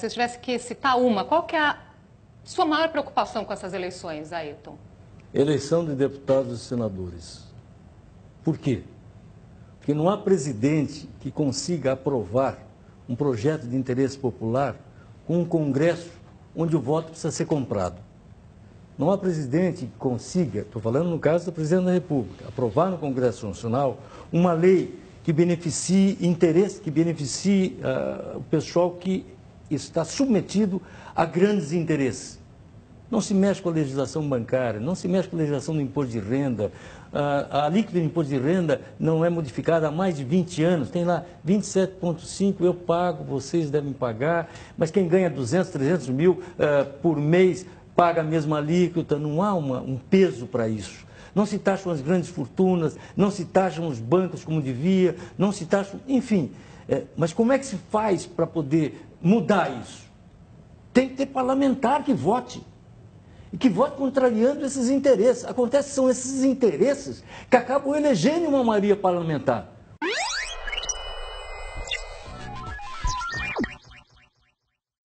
Se você tivesse que citar uma, qual que é a sua maior preocupação com essas eleições, Ayrton? Eleição de deputados e senadores. Por quê? Porque não há presidente que consiga aprovar um projeto de interesse popular com um Congresso onde o voto precisa ser comprado. Não há presidente que consiga, estou falando no caso do presidente da República, aprovar no Congresso Nacional uma lei que beneficie interesse, que beneficie uh, o pessoal que está submetido a grandes interesses. Não se mexe com a legislação bancária, não se mexe com a legislação do imposto de renda. A, alíquota do imposto de renda não é modificada há mais de 20 anos. Tem lá 27,5, eu pago, vocês devem pagar. Mas quem ganha 200, 300 mil uh, por mês paga a mesma alíquota. Não há uma, um peso para isso. Não se taxam as grandes fortunas, não se taxam os bancos como devia, não se taxam. Enfim. É, mas como é que se faz para poder mudar isso? Tem que ter parlamentar que vote e que vote contrariando esses interesses. Acontece que são esses interesses que acabam elegendo uma maioria parlamentar.